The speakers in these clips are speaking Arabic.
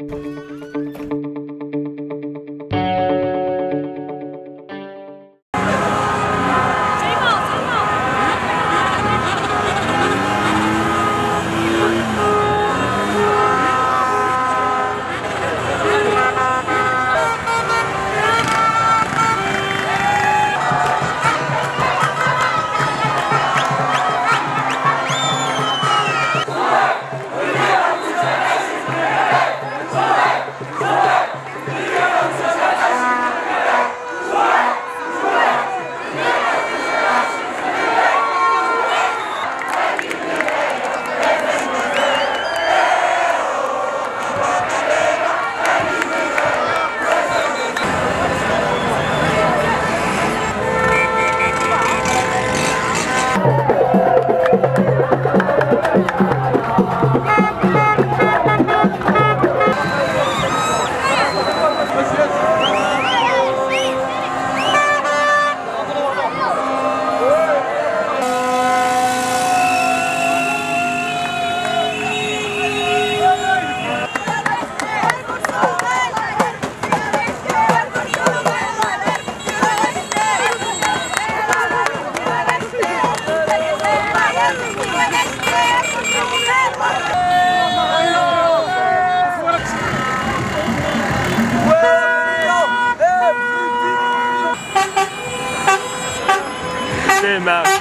Música Same out.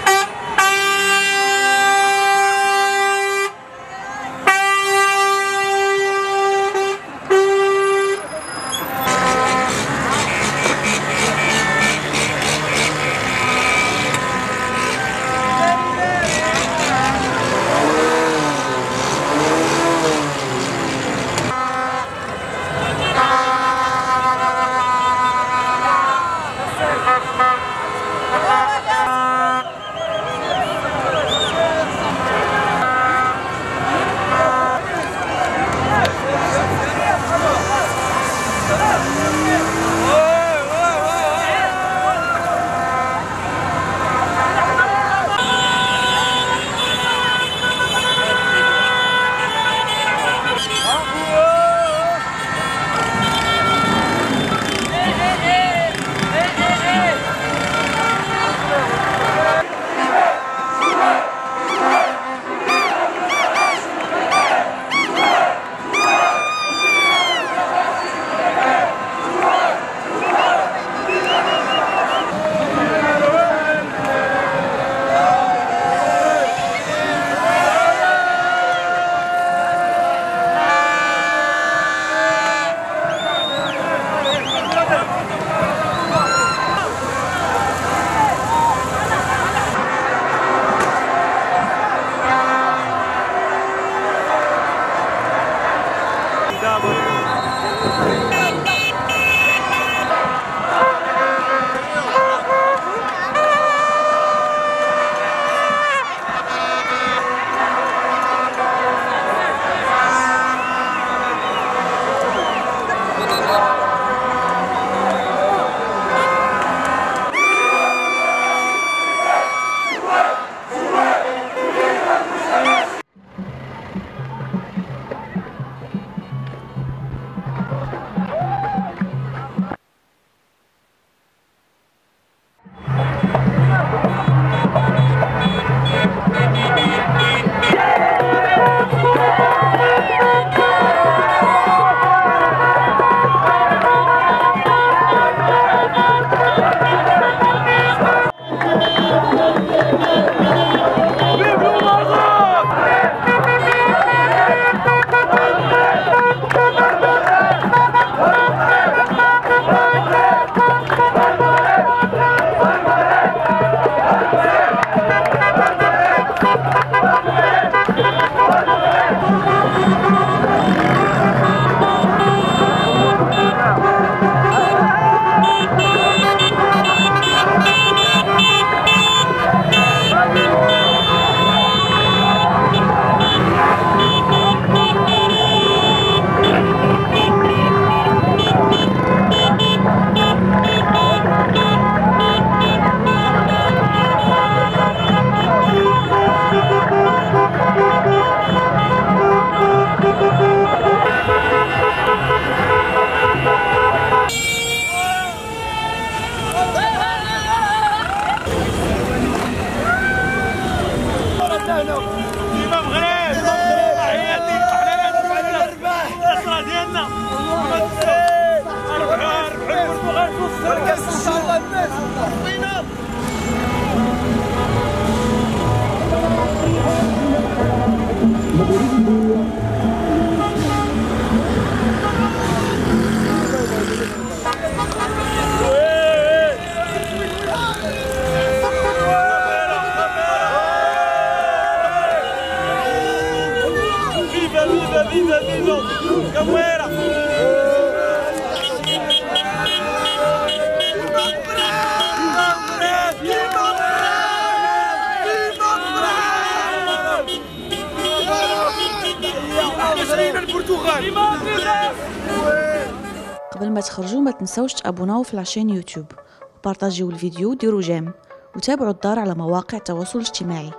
ديما Thank you. Viva, viva! Capoeira! قبل ما تخرجوا ما تنسوش تابوناو في لاشين يوتيوب وبارطاجيو الفيديو وديروا جيم وتابعوا الدار على مواقع التواصل الاجتماعي